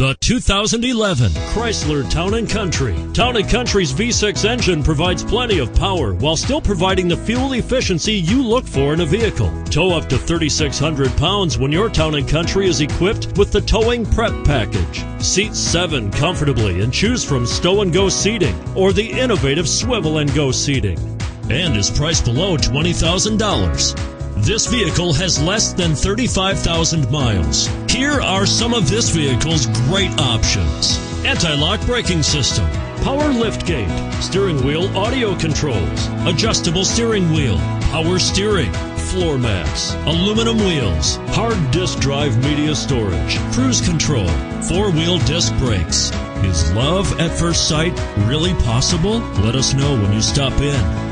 The 2011 Chrysler Town & Country. Town & Country's V6 engine provides plenty of power while still providing the fuel efficiency you look for in a vehicle. Tow up to 3,600 pounds when your Town & Country is equipped with the Towing Prep Package. Seat 7 comfortably and choose from stow and go seating or the innovative swivel and go seating. And is priced below $20,000. This vehicle has less than 35,000 miles. Here are some of this vehicle's great options. Anti-lock braking system, power liftgate, steering wheel audio controls, adjustable steering wheel, power steering, floor mats, aluminum wheels, hard disk drive media storage, cruise control, four-wheel disc brakes. Is love at first sight really possible? Let us know when you stop in.